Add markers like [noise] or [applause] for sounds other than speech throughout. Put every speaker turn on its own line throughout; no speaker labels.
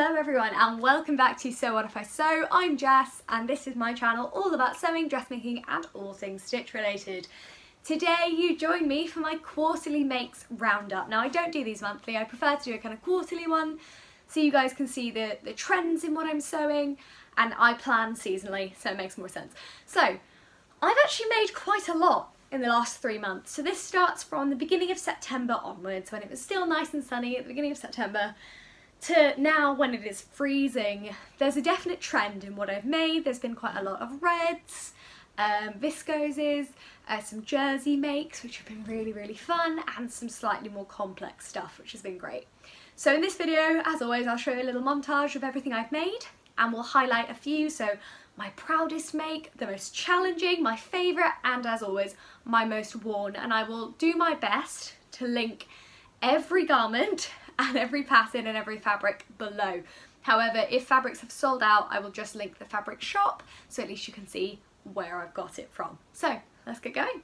Hello everyone and welcome back to So What If I Sew. I'm Jess and this is my channel all about sewing, dressmaking and all things stitch related. Today you join me for my quarterly makes roundup. Now I don't do these monthly, I prefer to do a kind of quarterly one so you guys can see the, the trends in what I'm sewing and I plan seasonally so it makes more sense. So I've actually made quite a lot in the last three months. So this starts from the beginning of September onwards when it was still nice and sunny at the beginning of September to now when it is freezing. There's a definite trend in what I've made. There's been quite a lot of reds, um, viscoses, uh, some jersey makes which have been really really fun and some slightly more complex stuff which has been great. So in this video as always I'll show you a little montage of everything I've made and we'll highlight a few so my proudest make, the most challenging, my favourite and as always my most worn and I will do my best to link every garment and every pattern and every fabric below. However, if fabrics have sold out, I will just link the fabric shop so at least you can see where I've got it from. So let's get going.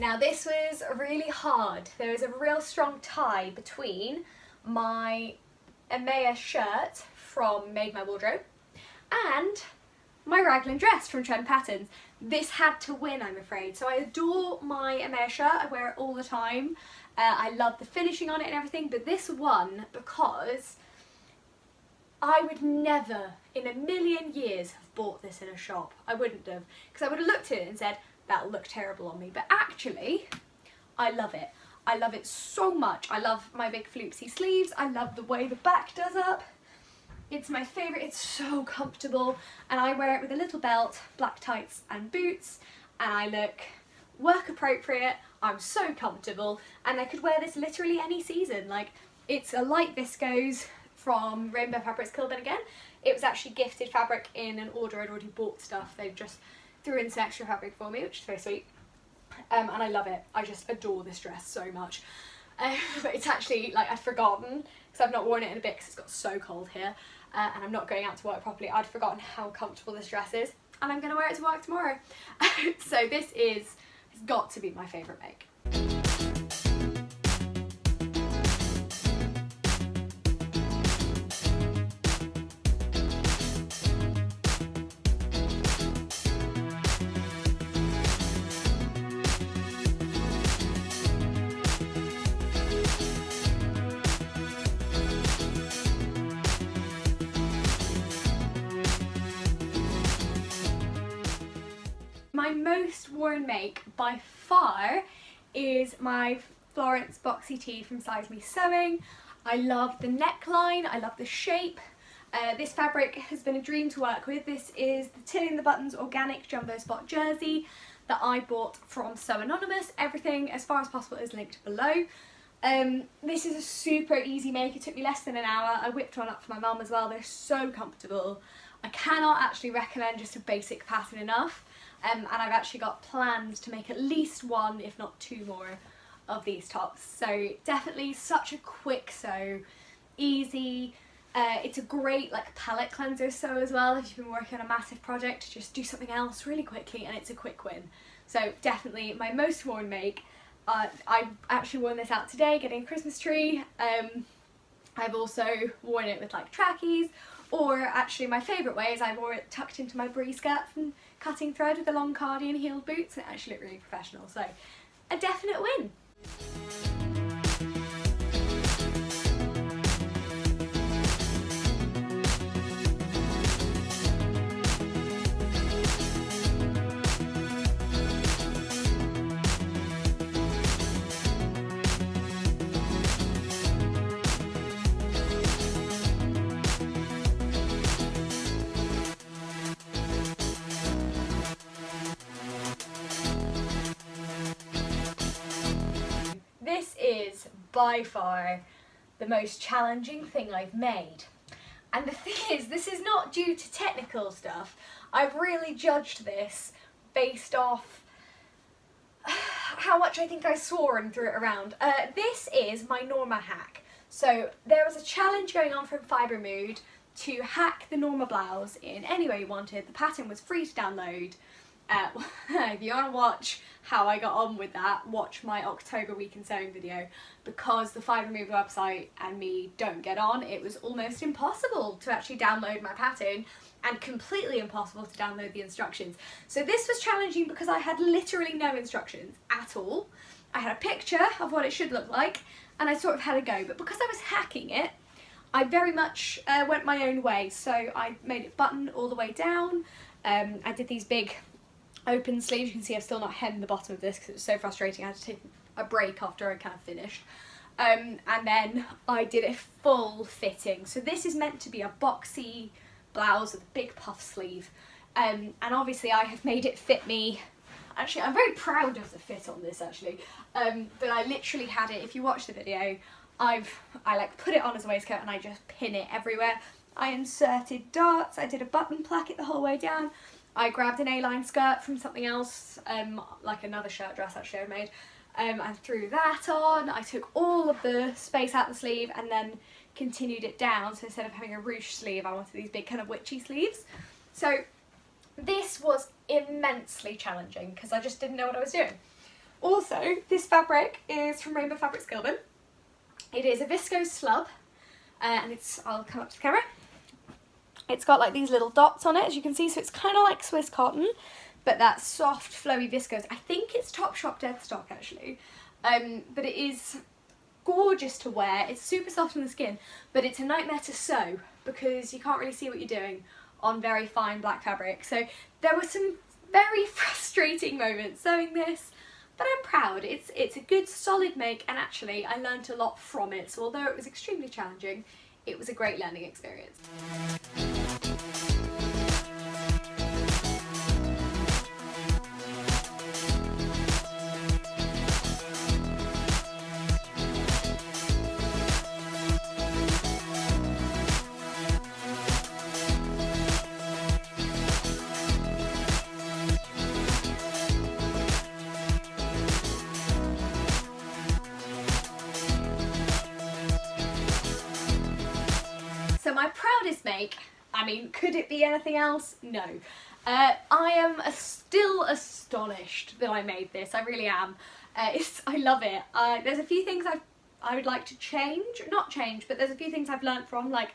Now this was really hard. There was a real strong tie between my Amaya shirt from Made My Wardrobe and my raglan dress from Trend Patterns. This had to win, I'm afraid. So I adore my Amaya shirt. I wear it all the time. Uh, I love the finishing on it and everything, but this won because I would never in a million years have bought this in a shop. I wouldn't have. Because I would have looked at it and said, that'll look terrible on me. But actually, I love it. I love it so much. I love my big floopsy sleeves. I love the way the back does up. It's my favourite. It's so comfortable. And I wear it with a little belt, black tights and boots. And I look work appropriate. I'm so comfortable. And I could wear this literally any season. Like, it's a light viscose from Rainbow Fabrics Kilburn Again. It was actually gifted fabric in an order I'd already bought stuff. They've just threw in some extra fabric for me, which is very sweet. Um, and I love it. I just adore this dress so much. Uh, [laughs] but it's actually, like, I'd forgotten, because I've not worn it in a bit because it's got so cold here, uh, and I'm not going out to work properly. I'd forgotten how comfortable this dress is, and I'm going to wear it to work tomorrow. [laughs] so this is, it's got to be my favourite make. My most worn make by far is my Florence boxy tee from Size Me Sewing. I love the neckline, I love the shape. Uh, this fabric has been a dream to work with. This is the Tilly and the Buttons Organic Jumbo Spot Jersey that I bought from Sew Anonymous. Everything as far as possible is linked below. Um, this is a super easy make, it took me less than an hour. I whipped one up for my mum as well, they're so comfortable. I cannot actually recommend just a basic pattern enough um, and I've actually got plans to make at least one if not two more of these tops. So definitely such a quick sew. Easy. Uh, it's a great like palette cleanser sew as well if you've been working on a massive project just do something else really quickly and it's a quick win. So definitely my most worn make. Uh, I actually worn this out today getting a Christmas tree. Um, I've also worn it with like trackies or actually my favourite way is I wore it tucked into my brie skirt from cutting thread with a long cardigan heeled boots and it actually looked really professional. So a definite win. By far the most challenging thing I've made. And the [laughs] thing is, this is not due to technical stuff. I've really judged this based off [sighs] how much I think I swore and threw it around. Uh, this is my Norma hack. So there was a challenge going on from Fibre Mood to hack the Norma blouse in any way you wanted. The pattern was free to download. Uh, [laughs] if you want to watch how I got on with that, watch my October weekend sewing video because the Fibre Mood website and me don't get on. It was almost impossible to actually download my pattern and completely impossible to download the instructions. So this was challenging because I had literally no instructions at all. I had a picture of what it should look like and I sort of had a go, but because I was hacking it, I very much uh, went my own way. So I made it button all the way down. Um, I did these big open sleeves. You can see I've still not hemmed the bottom of this because it was so frustrating. I had to take a break after I kind of finished. Um, and then I did a full fitting. So this is meant to be a boxy blouse with a big puff sleeve. Um, and obviously I have made it fit me. Actually, I'm very proud of the fit on this actually. Um, but I literally had it, if you watch the video, I've, I like put it on as a waistcoat and I just pin it everywhere. I inserted darts, I did a button placket the whole way down. I grabbed an A-line skirt from something else, um, like another shirt dress actually I made. Um, I threw that on, I took all of the space out the sleeve and then continued it down. So instead of having a ruche sleeve, I wanted these big kind of witchy sleeves. So this was immensely challenging because I just didn't know what I was doing. Also, this fabric is from Rainbow Fabrics Kilburn. It is a viscose slub uh, and it's, I'll come up to the camera. It's got like these little dots on it as you can see, so it's kind of like Swiss cotton, but that soft flowy viscose. I think it's Topshop dead stock actually, um, but it is gorgeous to wear. It's super soft on the skin, but it's a nightmare to sew because you can't really see what you're doing on very fine black fabric. So there were some very [laughs] frustrating moments sewing this, but I'm proud. It's, it's a good solid make and actually I learnt a lot from it. So although it was extremely challenging, it was a great learning experience. Make. I mean, could it be anything else? No. Uh, I am still astonished that I made this. I really am. Uh, I love it. Uh, there's a few things I've, I would like to change. Not change, but there's a few things I've learnt from, like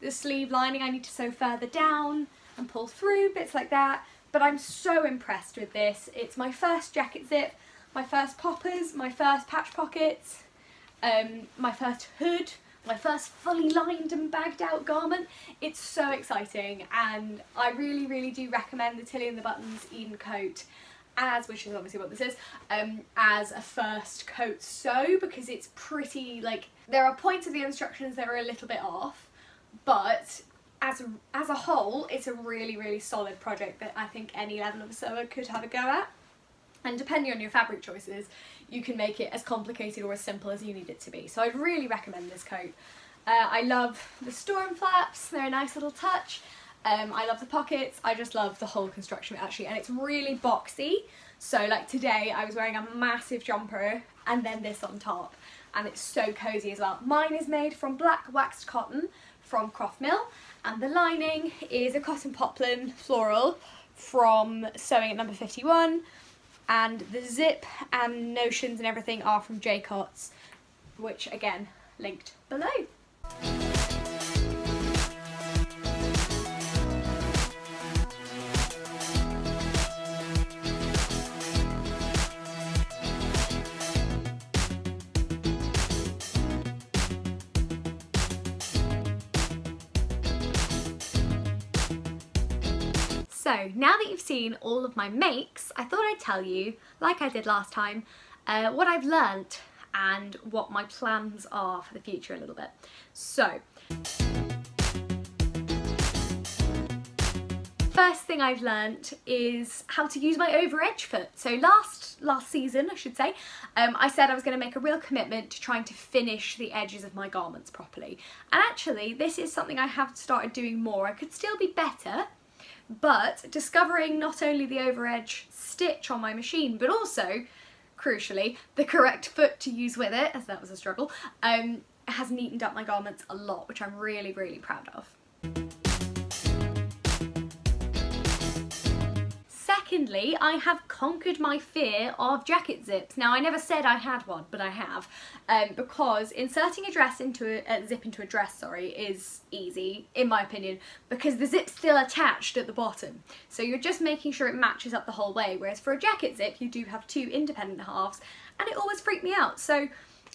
the sleeve lining I need to sew further down and pull through, bits like that. But I'm so impressed with this. It's my first jacket zip, my first poppers, my first patch pockets, um, my first hood, my first fully lined and bagged out garment. It's so exciting and I really, really do recommend the Tilly and the Buttons Eden coat as, which is obviously what this is, um, as a first coat sew because it's pretty, like, there are points of the instructions that are a little bit off, but as a, as a whole, it's a really, really solid project that I think any level of sewer could have a go at. And depending on your fabric choices, you can make it as complicated or as simple as you need it to be. So I'd really recommend this coat. Uh, I love the storm flaps, they're a nice little touch. Um, I love the pockets, I just love the whole construction actually and it's really boxy. So like today I was wearing a massive jumper and then this on top and it's so cozy as well. Mine is made from black waxed cotton from Croft Mill and the lining is a cotton poplin floral from Sewing at number 51 and the zip and notions and everything are from Jaycotts which again linked below. So now that you've seen all of my makes, I thought I'd tell you, like I did last time, uh, what I've learnt and what my plans are for the future a little bit. So, first thing I've learnt is how to use my over edge foot. So last last season, I should say, um, I said I was going to make a real commitment to trying to finish the edges of my garments properly. And actually, this is something I have started doing more. I could still be better, but discovering not only the over edge stitch on my machine, but also, crucially, the correct foot to use with it, as that was a struggle, um, has neatened up my garments a lot, which I'm really, really proud of. Secondly, I have conquered my fear of jacket zips. Now, I never said I had one, but I have, um, because inserting a dress into a, a, zip into a dress, sorry, is easy, in my opinion, because the zip's still attached at the bottom. So you're just making sure it matches up the whole way, whereas for a jacket zip, you do have two independent halves, and it always freaked me out. So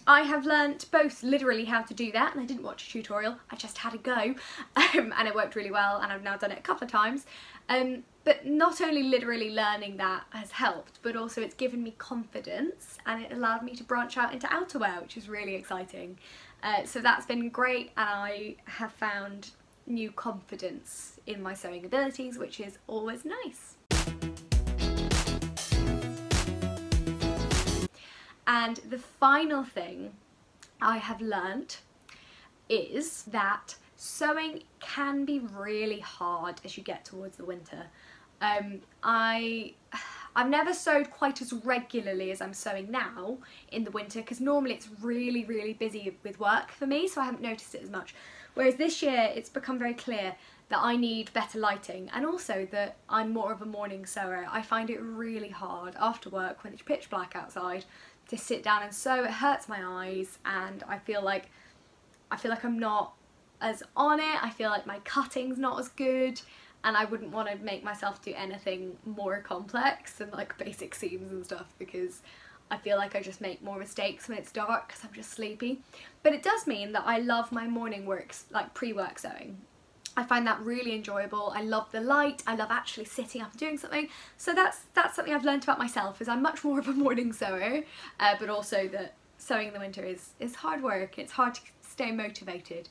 I have learnt both literally how to do that and I didn't watch a tutorial, I just had a go [laughs] um, and it worked really well and I've now done it a couple of times. Um, but not only literally learning that has helped, but also it's given me confidence and it allowed me to branch out into outerwear, which is really exciting. Uh, so that's been great and I have found new confidence in my sewing abilities, which is always nice. And the final thing I have learnt is that sewing can be really hard as you get towards the winter. Um, I, I've never sewed quite as regularly as I'm sewing now in the winter because normally it's really, really busy with work for me, so I haven't noticed it as much. Whereas this year it's become very clear that I need better lighting and also that I'm more of a morning sewer. I find it really hard after work when it's pitch black outside to sit down and sew. It hurts my eyes and I feel like I feel like I'm not as on it. I feel like my cutting's not as good and I wouldn't want to make myself do anything more complex than like basic seams and stuff because I feel like I just make more mistakes when it's dark because I'm just sleepy. But it does mean that I love my morning works, like pre-work sewing. I find that really enjoyable. I love the light. I love actually sitting up and doing something. So that's that's something I've learned about myself is I'm much more of a morning sewer, uh, but also that sewing in the winter is, is hard work. It's hard to stay motivated.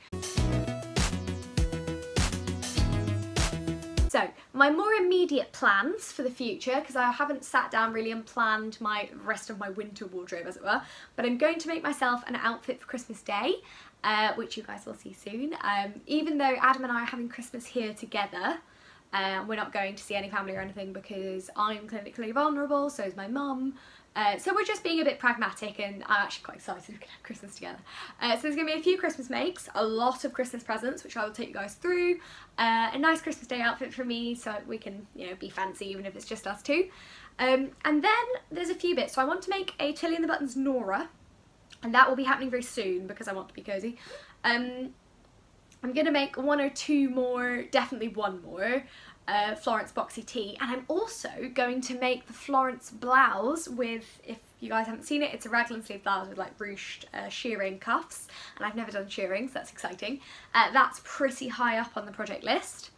So, my more immediate plans for the future, because I haven't sat down really and planned my rest of my winter wardrobe as it were, but I'm going to make myself an outfit for Christmas Day uh, which you guys will see soon. Um, even though Adam and I are having Christmas here together, uh, we're not going to see any family or anything because I'm clinically vulnerable, so is my mum. Uh, so we're just being a bit pragmatic and I'm actually quite excited [laughs] we can have Christmas together. Uh, so there's going to be a few Christmas makes, a lot of Christmas presents which I will take you guys through, uh, a nice Christmas Day outfit for me so we can you know be fancy even if it's just us two. Um, and then there's a few bits, so I want to make a Tilly and the Buttons Nora and that will be happening very soon because I want to be cozy. Um, I'm going to make one or two more, definitely one more, uh, Florence boxy tee and I'm also going to make the Florence blouse with, if you guys haven't seen it, it's a raglan sleeve blouse with like ruched uh, shirring cuffs and I've never done shirring so that's exciting. Uh, that's pretty high up on the project list.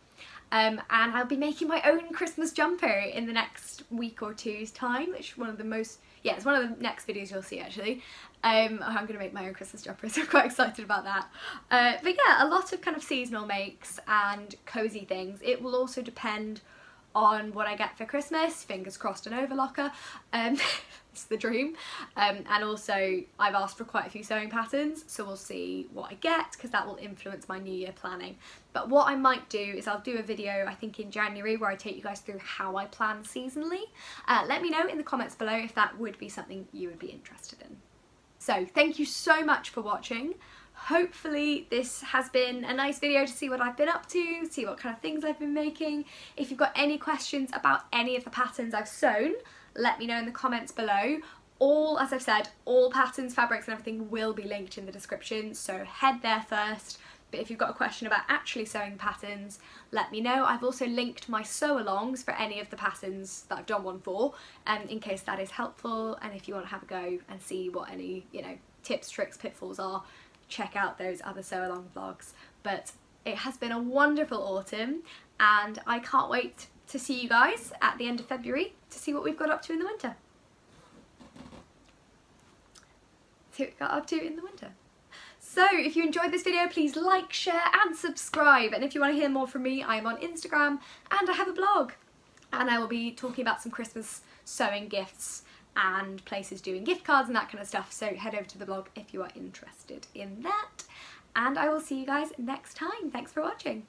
Um, and I'll be making my own Christmas jumper in the next week or two's time, which is one of the most yeah, it's one of the next videos you'll see actually. Um, I'm going to make my own Christmas jumper, so [laughs] I'm quite excited about that. Uh, but yeah, a lot of kind of seasonal makes and cosy things. It will also depend on what I get for Christmas, fingers crossed an overlocker, um, [laughs] it's the dream. Um, and also I've asked for quite a few sewing patterns, so we'll see what I get because that will influence my new year planning. But what I might do is I'll do a video, I think in January, where I take you guys through how I plan seasonally. Uh, let me know in the comments below if that would be something you would be interested in. So thank you so much for watching. Hopefully this has been a nice video to see what I've been up to, see what kind of things I've been making. If you've got any questions about any of the patterns I've sewn, let me know in the comments below. All, as I've said, all patterns, fabrics and everything will be linked in the description, so head there first. But if you've got a question about actually sewing patterns, let me know. I've also linked my sew-alongs for any of the patterns that I've done one for, um, in case that is helpful, and if you want to have a go and see what any, you know, tips, tricks, pitfalls are, check out those other sew along vlogs. But it has been a wonderful autumn and I can't wait to see you guys at the end of February to see what we've got up to in the winter. See what we got up to in the winter. So if you enjoyed this video, please like, share and subscribe. And if you want to hear more from me, I'm on Instagram and I have a blog. And I will be talking about some Christmas sewing gifts and places doing gift cards and that kind of stuff. So head over to the blog if you are interested in that. And I will see you guys next time. Thanks for watching.